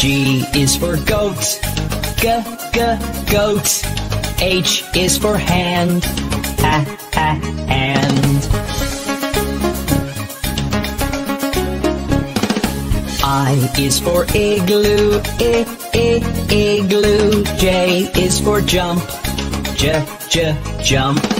G is for goat, g, g, goat. H is for hand, ha, ha, hand. I is for igloo, I, I, igloo. J is for jump, j, j, jump.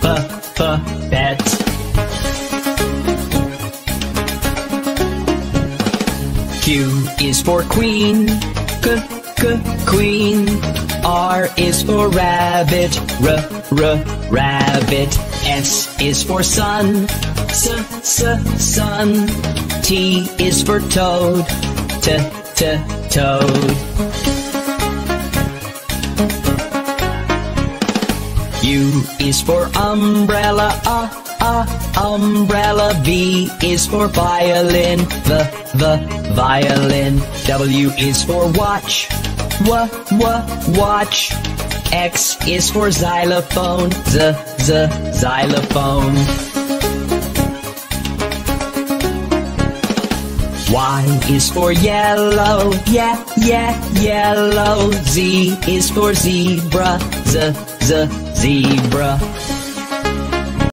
pet. Q is for queen, k, k, queen. R is for rabbit, r, r, rabbit. S is for sun, s, s, sun. T is for toad, t, t, toad. U is for umbrella, uh, uh, umbrella. V is for violin, the, the, violin. W is for watch, w, w, watch. X is for xylophone, z, z, xylophone. Y is for yellow, yeah, yeah, yellow. Z is for zebra, z, z, zebra.